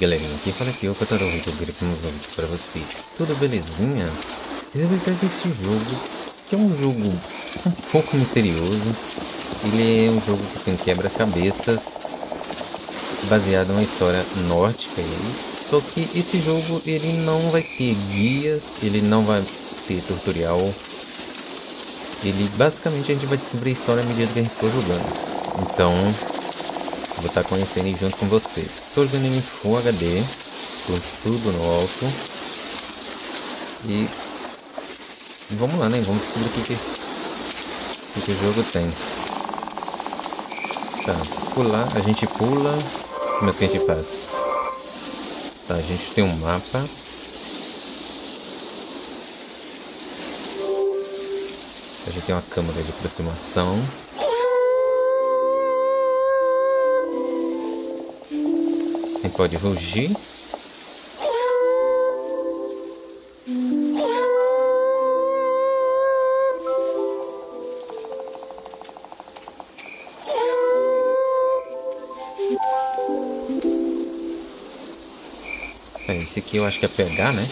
E galerinha, quem fala aqui é o Catarão Vitor com um vídeo para vocês. Tudo belezinha? Eu vou trazer esse jogo, que é um jogo um pouco misterioso. Ele é um jogo que tem quebra-cabeças, baseado numa história nórdica. Só que esse jogo ele não vai ter guias, ele não vai ter tutorial. Ele basicamente a gente vai descobrir a história à medida que a gente for jogando. Então Vou estar conhecendo junto com vocês. Estou jogando em Full HD, com tudo no alto. E vamos lá, né? Vamos descobrir o que, que, que o jogo tem. Tá, pular, a gente pula. Como é que a gente faz? Tá, a gente tem um mapa. A gente tem uma câmera de aproximação. Pode rugir? É, esse aqui eu acho que é pegar, né?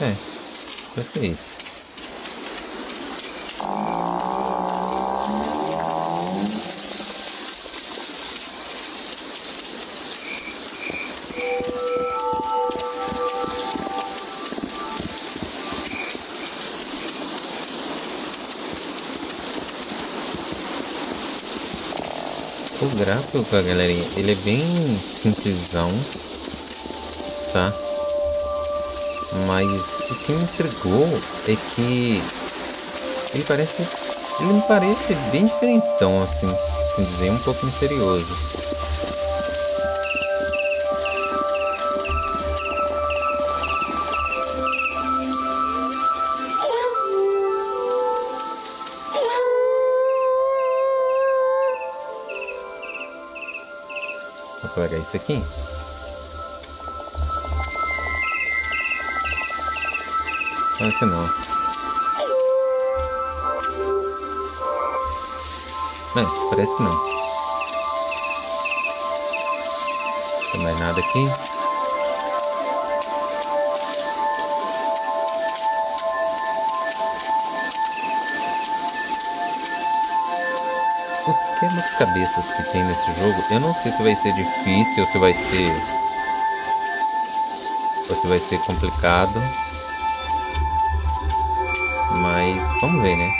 É, vai ser isso. Gráfico, galerinha, ele é bem simplesão, tá? Mas o que me intrigou é que ele parece, ele me parece bem diferentão, assim, assim dizer, um pouco misterioso. Aqui. Parece não. Bem, parece não. Não tem mais nada aqui. Os quebra-cabeças que tem nesse jogo, eu não sei se vai ser difícil ou se vai ser... Ou se vai ser complicado. Mas vamos ver, né?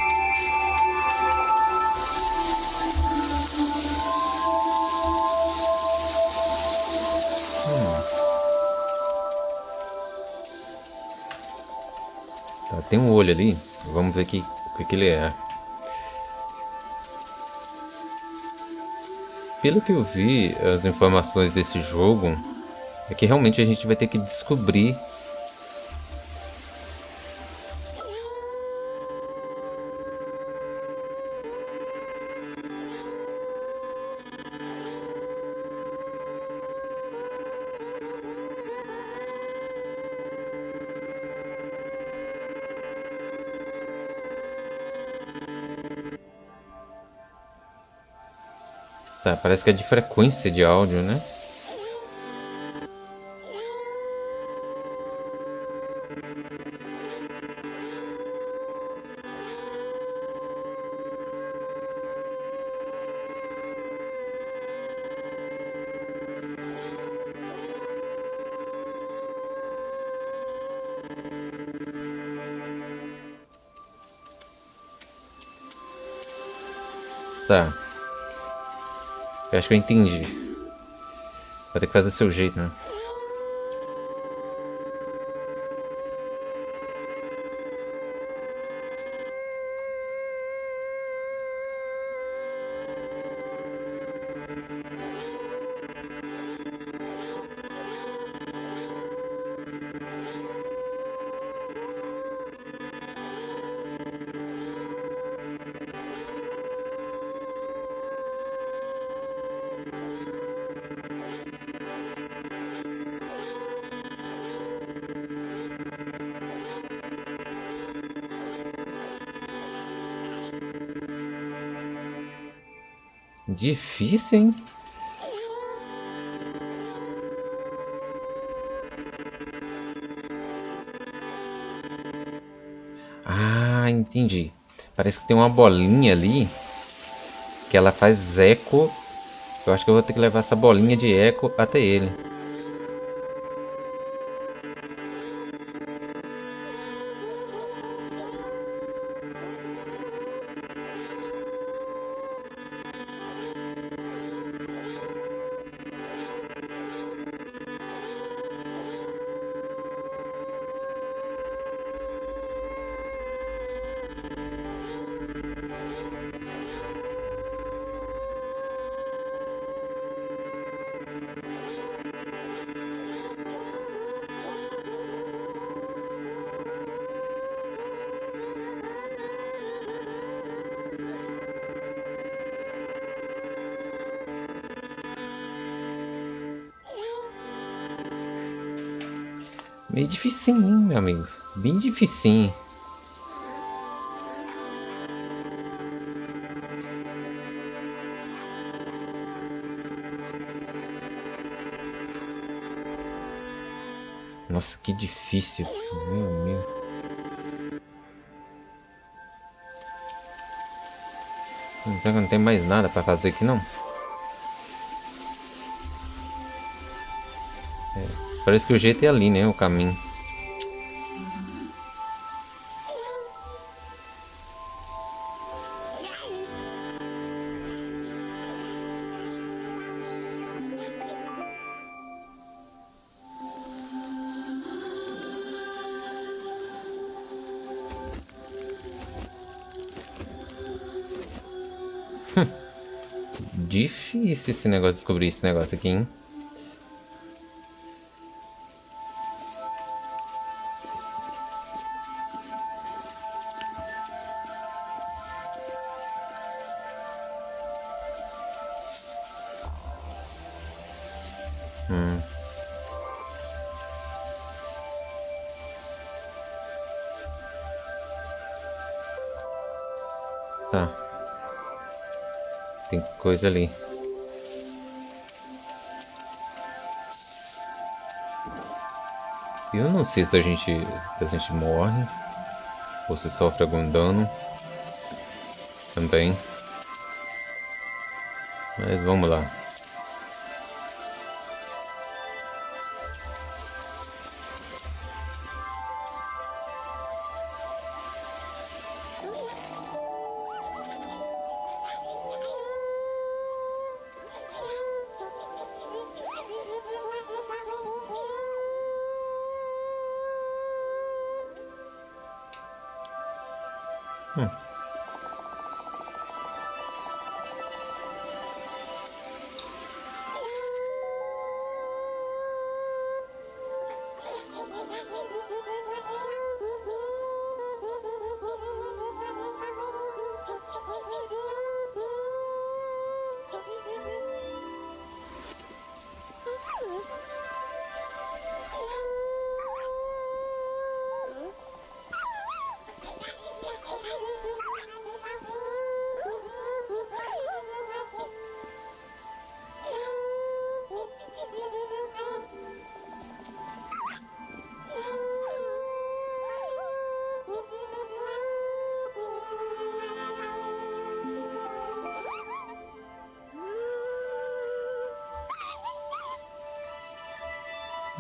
Hum. Tá, tem um olho ali. Vamos ver o que, que ele é. Pelo que eu vi, as informações desse jogo é que realmente a gente vai ter que descobrir Tá, parece que é de frequência de áudio, né? Eu acho que eu entendi. Vai ter que fazer seu jeito, né? Difícil, hein? Ah, entendi. Parece que tem uma bolinha ali que ela faz eco. Eu acho que eu vou ter que levar essa bolinha de eco até ele. Bem dificinho. Nossa, que difícil. Meu, meu. Será que não tem mais nada para fazer aqui não? Parece que o jeito é ali, né? O caminho. Difícil esse negócio descobrir esse negócio aqui, hein? Coisa ali. Eu não sei se a gente, se a gente morre ou se sofre algum dano também. Mas vamos lá.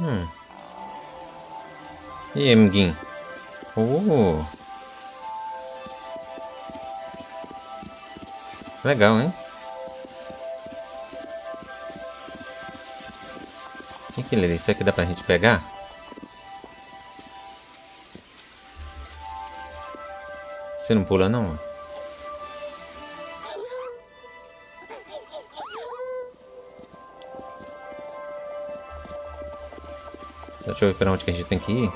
Hum. E aí, amiguinho? Oh. Legal, hein? O que, que ele? Isso aqui dá pra gente pegar? Você não pula não? Deixa eu ver pra onde que a gente tem que ir.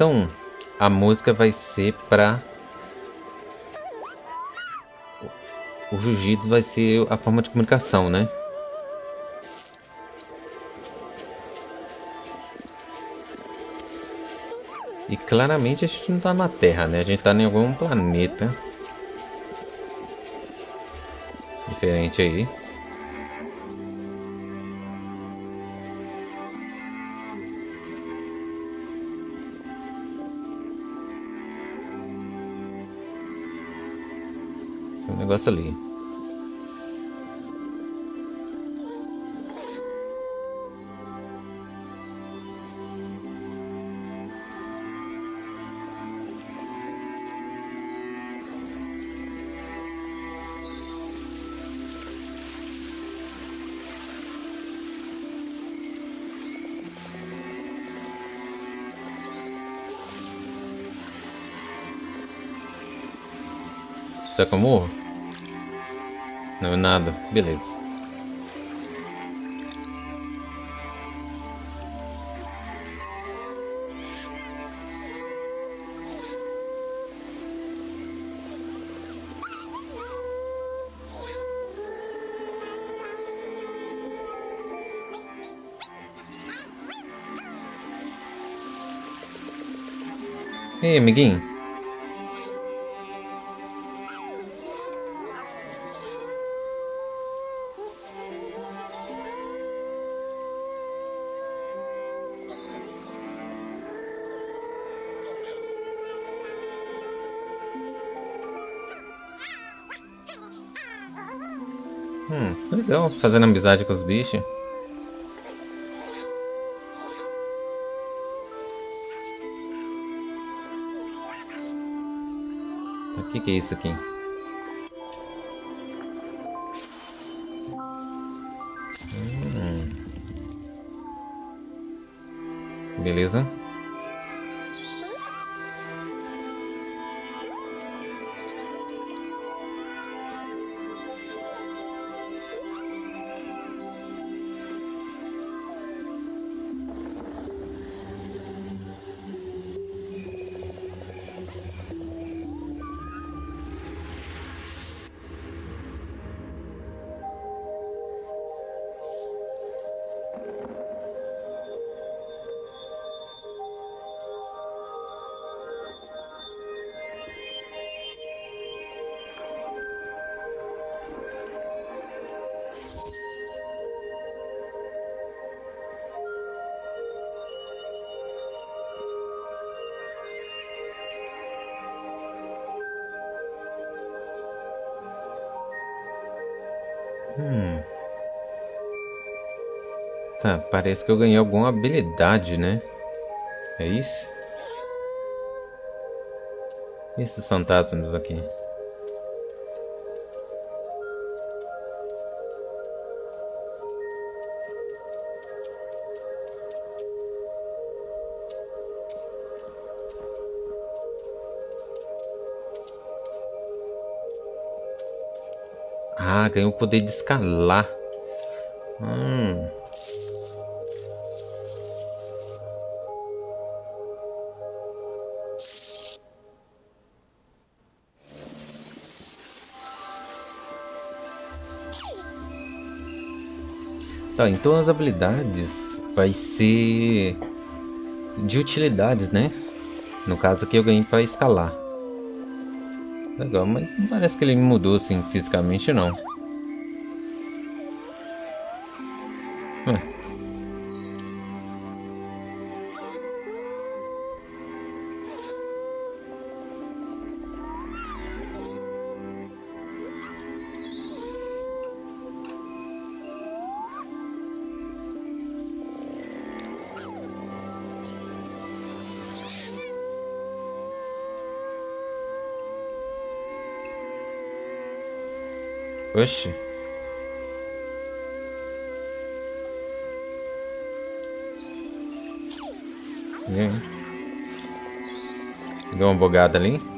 Então a música vai ser pra... O rugido vai ser a forma de comunicação, né? E claramente a gente não tá na Terra, né? A gente tá em algum planeta. Diferente aí. Tem um negócio Não, nada. Beleza. Ei, amiguinho. Hum, legal, fazendo amizade com os bichos. O que, que é isso aqui? Parece que eu ganhei alguma habilidade, né? É isso? E esses fantasmas aqui? Ah, ganhou o poder de escalar. Tá, então as habilidades vai ser de utilidades, né? No caso aqui eu ganhei para escalar. Legal, mas não parece que ele mudou assim fisicamente não. Oxe. Deu uma bugada ali.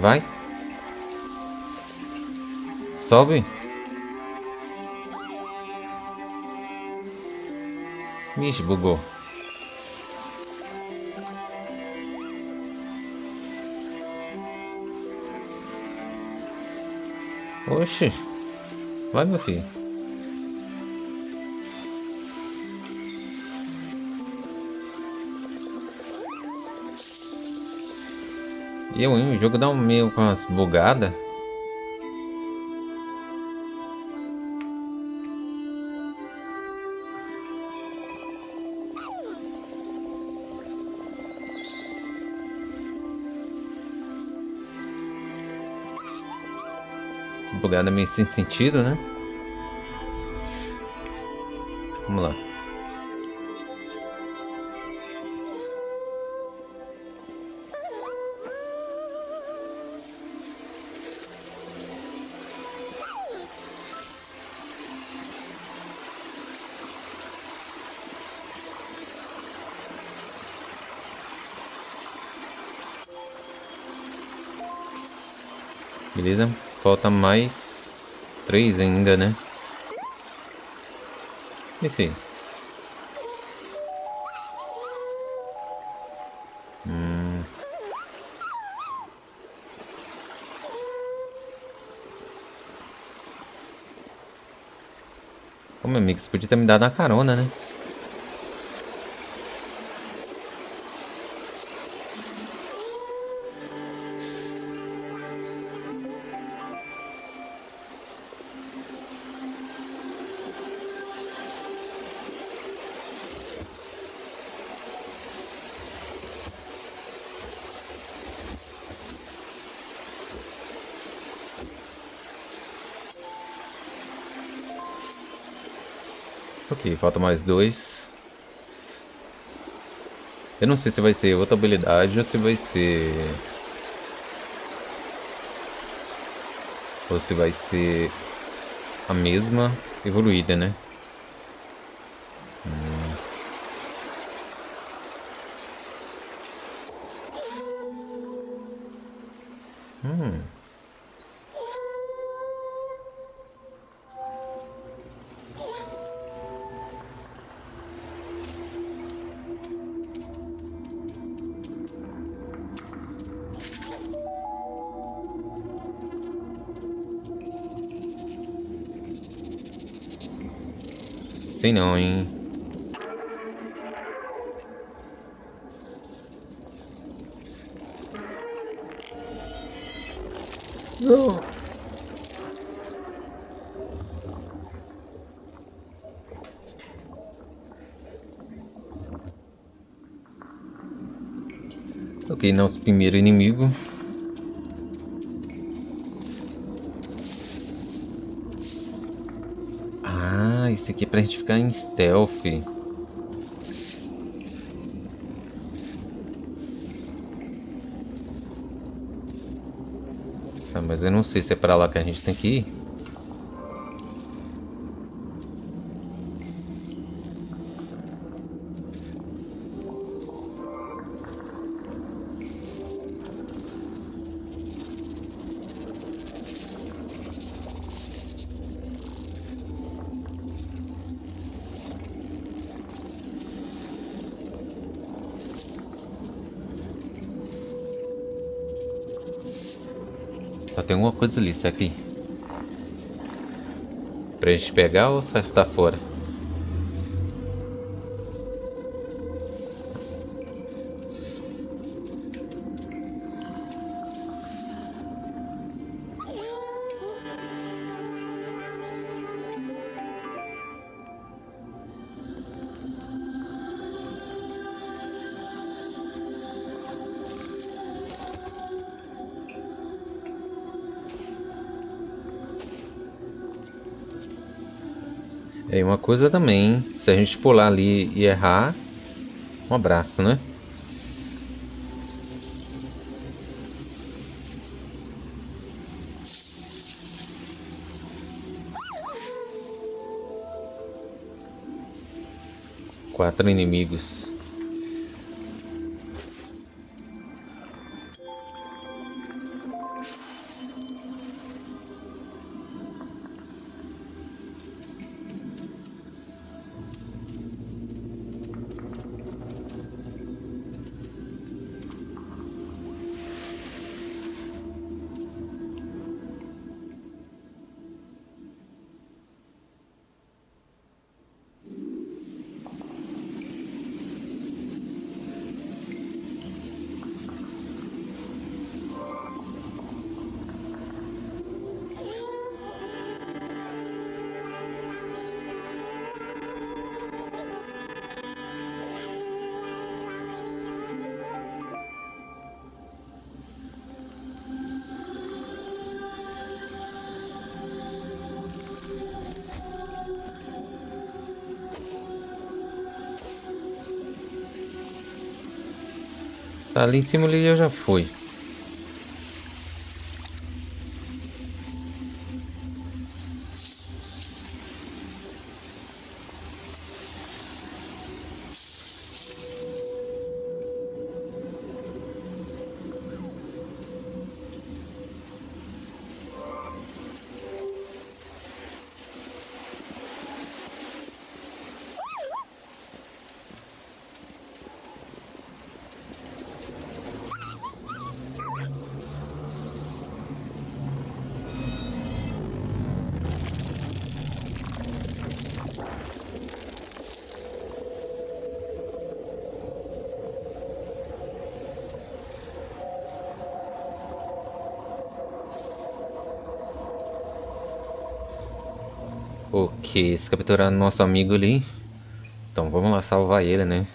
Vai. Sobe. Vixe, bugou. Oxi. Vai, meu filho. Eu, hein? O jogo dá um meio com as bugadas. Bugada meio sem sentido, né? Vamos lá. Beleza? Falta mais três ainda, né? Esse. Hum. Ô meu amigo, você podia ter me dado uma carona, né? Falta mais dois. Eu não sei se vai ser outra habilidade ou se vai ser... Ou se vai ser a mesma evoluída, né? Não, hein? Não. Ok, nosso primeiro inimigo. Aqui pra gente ficar em stealth. Tá, mas eu não sei se é pra lá que a gente tem que ir. Coisa isso aqui. Pra gente pegar ou sai tá fora? Coisa também, se a gente pular ali e errar, um abraço, né? Quatro inimigos. Ali em cima ali eu já fui. Ok, eles capturaram nosso amigo ali. Então vamos lá salvar ele, né?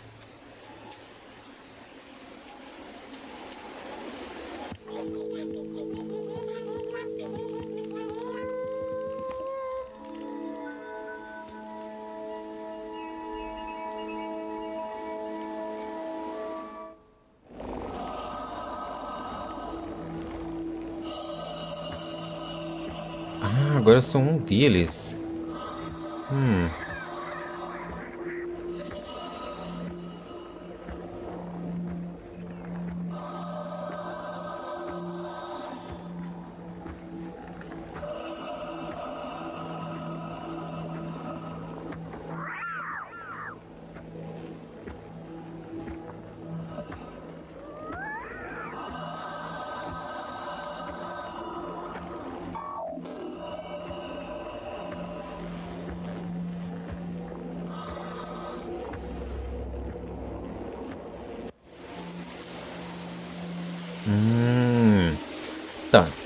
Ah, agora eu sou um deles.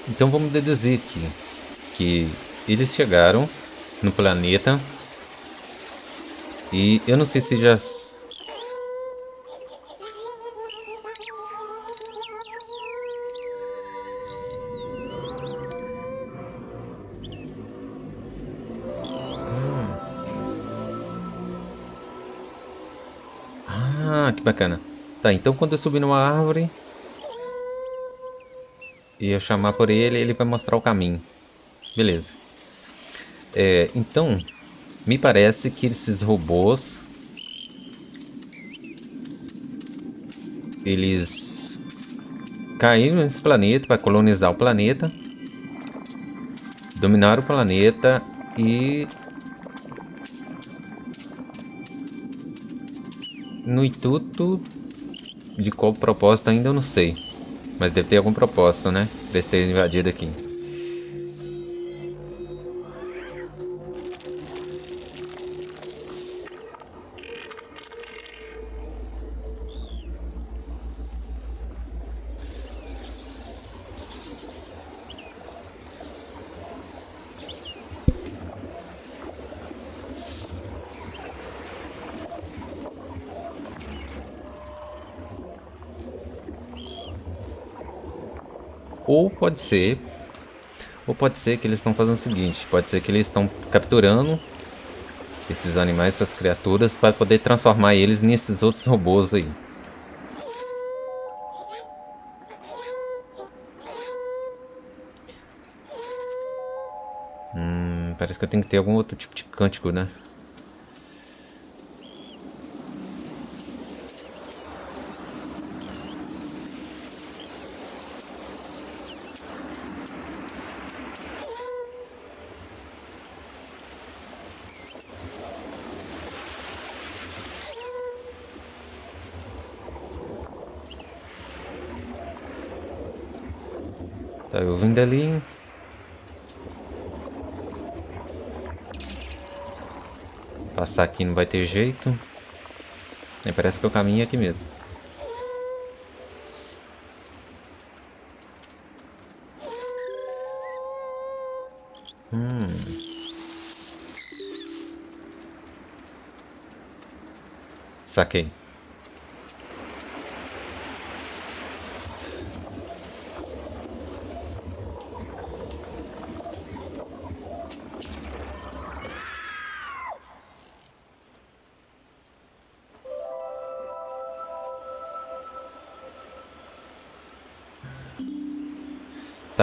Então vamos deduzir aqui que eles chegaram no planeta e eu não sei se já. Ah, que bacana. Tá, então quando eu subir numa árvore, e eu chamar por ele, ele vai mostrar o caminho. Beleza. É, então, me parece que esses robôs... Eles caíram nesse planeta para colonizar o planeta. Dominar o planeta e... No intuito de qual propósito ainda eu não sei. Mas deve ter algum propósito, né? Pra eles terem invadido aqui. Pode ser, ou pode ser que eles estão fazendo o seguinte, pode ser que eles estão capturando esses animais, essas criaturas, para poder transformar eles nesses outros robôs aí. Hum, parece que eu tenho que ter algum outro tipo de cântico, né? Tá, eu vim dali. Passar aqui não vai ter jeito. E parece que é o caminho é aqui mesmo. Hum. Saquei.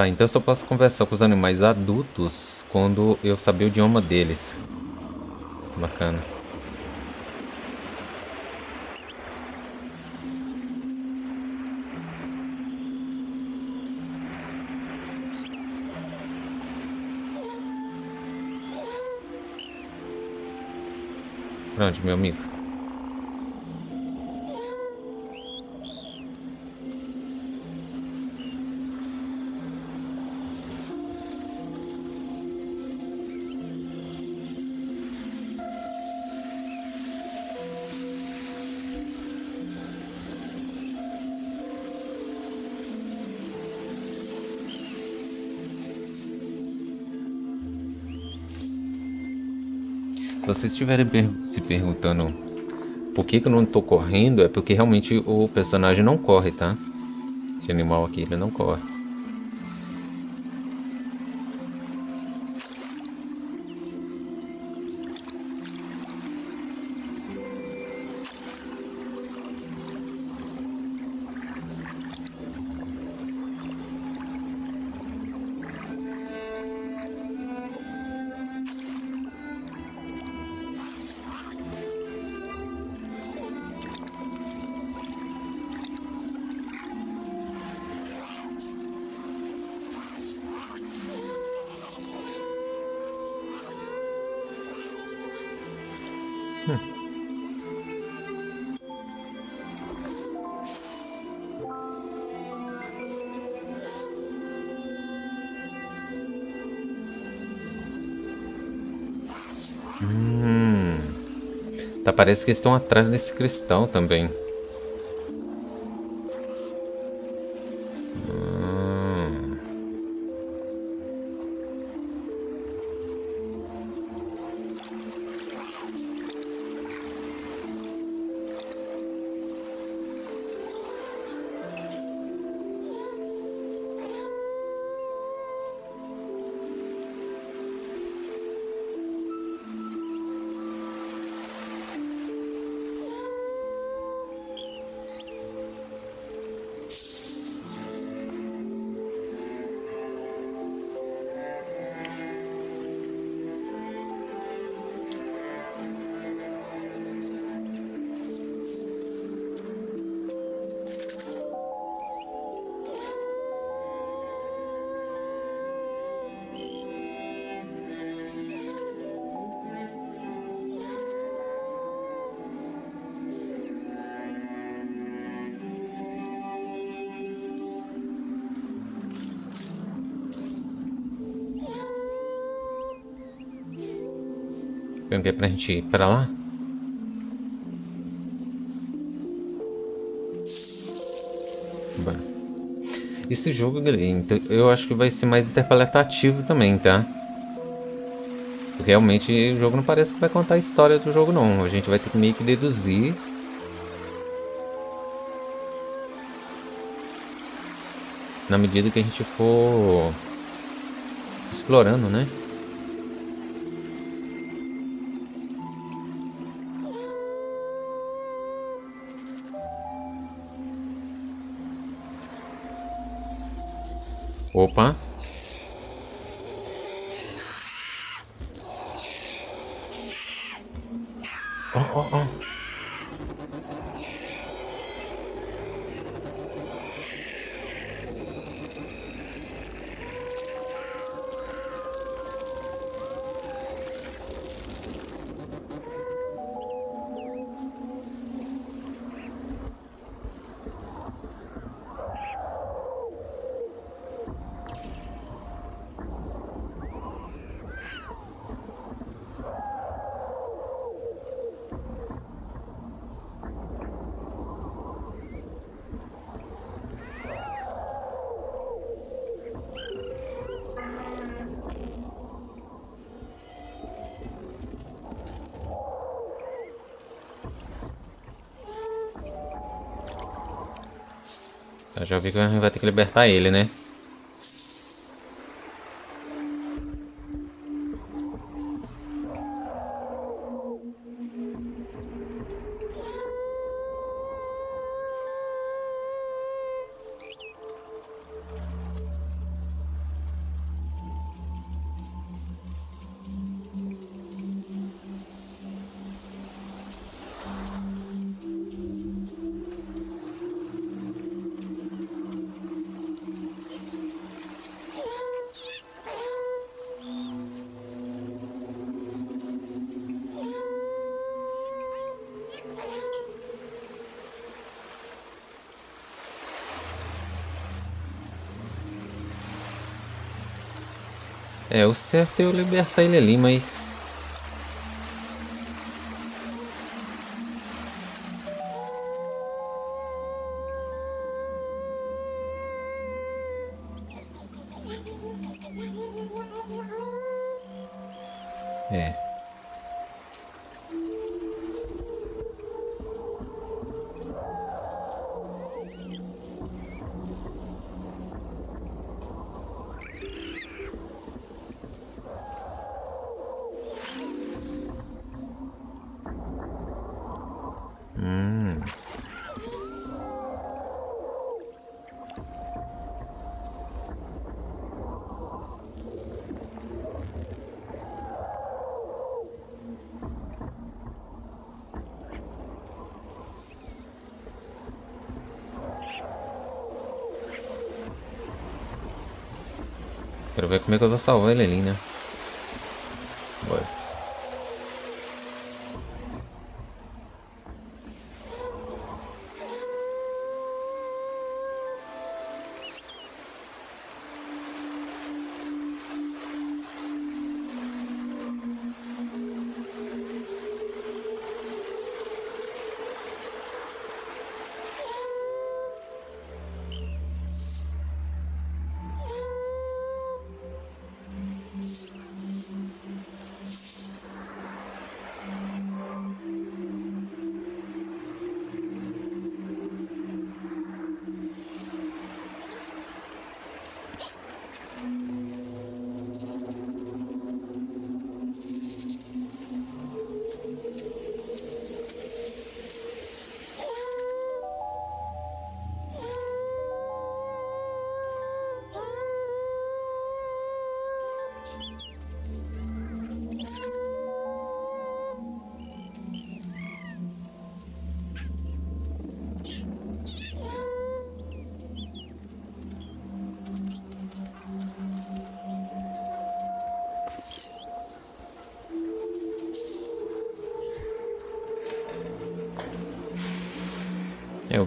Tá, então eu só posso conversar com os animais adultos quando eu saber o idioma deles. Bacana. Pronto, meu amigo? Estiverem se perguntando por que, que eu não estou correndo, é porque realmente o personagem não corre, tá? Esse animal aqui, ele não corre. Parece que estão atrás desse cristal também. Vem pra gente ir pra lá? Esse jogo, então, eu acho que vai ser mais interpretativo também, tá? Realmente o jogo não parece que vai contar a história do jogo não. A gente vai ter que meio que deduzir. Na medida que a gente for explorando, né? Opa. Oh, oh, oh. Já vi que vai ter que libertar ele, né? É, o certo é eu libertar ele ali, mas Quero ver como é que eu vou salvar ele ali, né?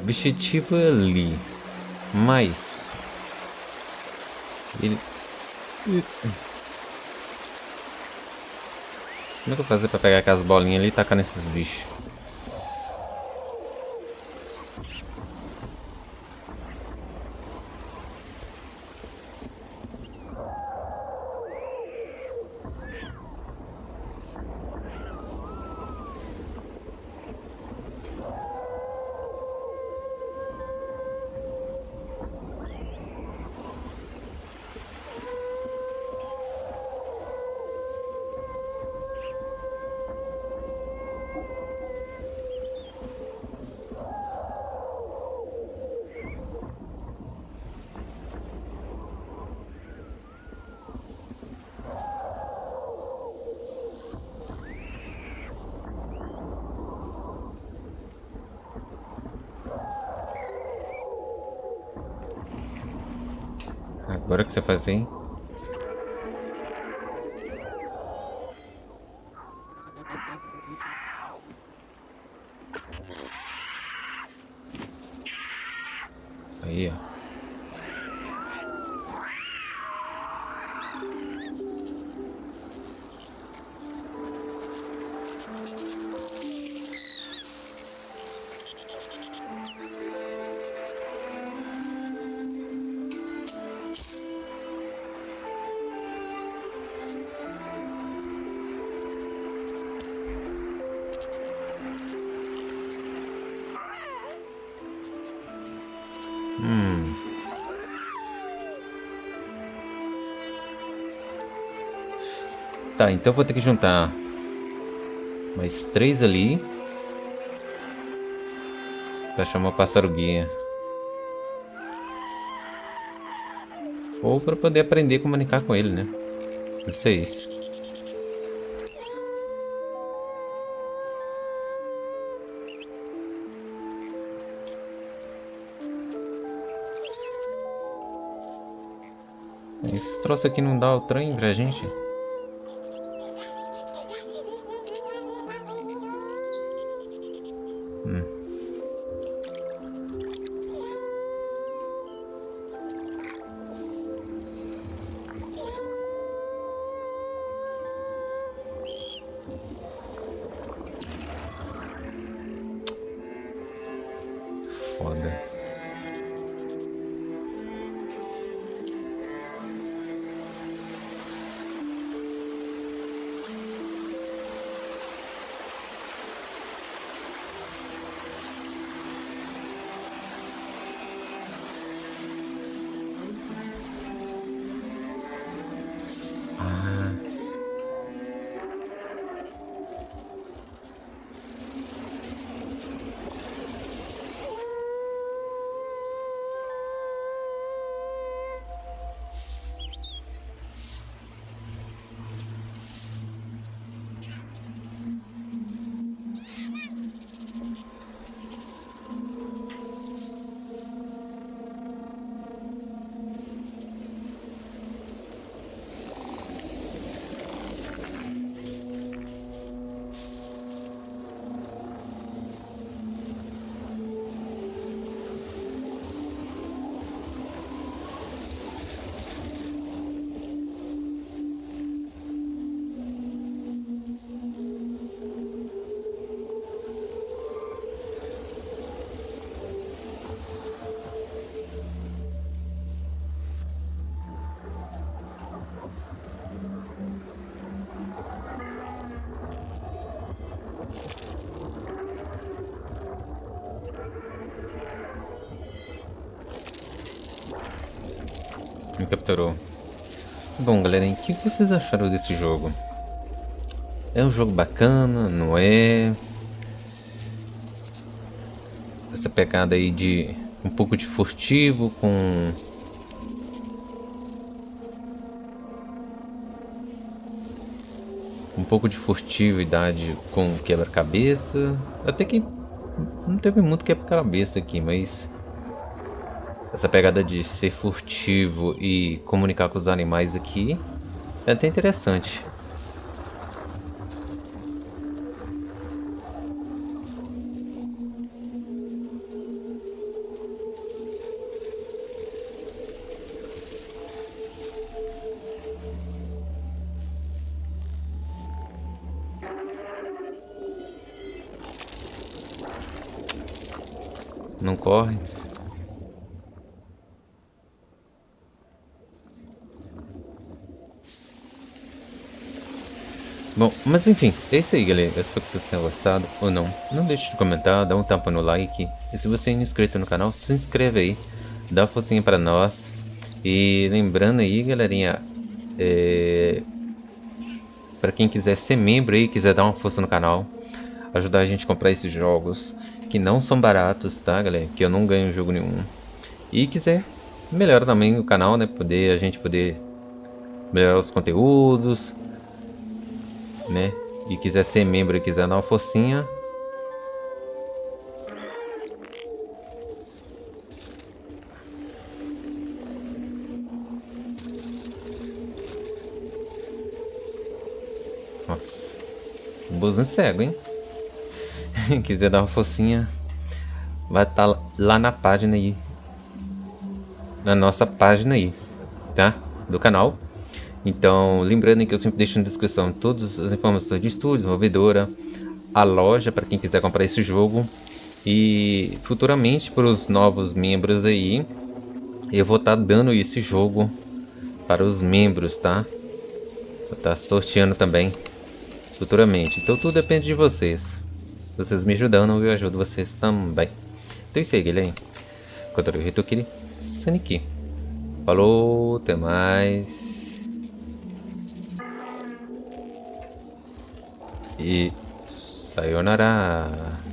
Objetivo é ali. Mas... Ele... Como é que eu vou fazer pra pegar aquelas bolinhas ali e tacar nesses bichos? Agora que você. Aí, Tá, então vou ter que juntar mais três ali para chamar o pássaro guia. Ou para poder aprender a comunicar com ele, né? Isso é isso. Esse troço aqui não dá o trem pra gente? Capturou. Bom, galera, o que vocês acharam desse jogo? É um jogo bacana, não é? Essa pegada aí de um pouco de furtivo com um pouco de furtividade com quebra-cabeças. Até que não teve muito quebra-cabeça aqui, mas essa pegada de ser furtivo e comunicar com os animais aqui é até interessante. Não corre. Bom, mas enfim, é isso aí galera, eu espero que vocês tenham gostado ou não. Não deixe de comentar, dá um tapa no like. E se você é inscrito no canal, se inscreve aí, dá uma forcinha pra nós. E lembrando aí galerinha, é... Pra quem quiser ser membro aí, quiser dar uma força no canal, ajudar a gente a comprar esses jogos, que não são baratos, tá galera? Que eu não ganho jogo nenhum. E quiser melhorar também o canal, né? Poder a gente poder melhorar os conteúdos, né? E quiser ser membro e quiser dar uma focinha. Nossa, um cego, hein? quiser dar uma focinha, vai estar tá lá na página aí. Na nossa página aí, tá? Do canal. Então, lembrando que eu sempre deixo na descrição todas as informações de estúdio, desenvolvedora, a loja para quem quiser comprar esse jogo. E futuramente para os novos membros aí, eu vou estar tá dando esse jogo para os membros, tá? Vou estar tá sorteando também futuramente. Então tudo depende de vocês. Vocês me ajudando, eu ajudo vocês também. Então é isso aí, galera. Controle Hitokiri, Saniki. Falou, até mais. E sayonara.